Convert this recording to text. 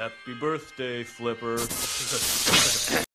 Happy birthday, Flipper.